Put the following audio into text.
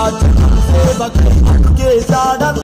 राज के साधन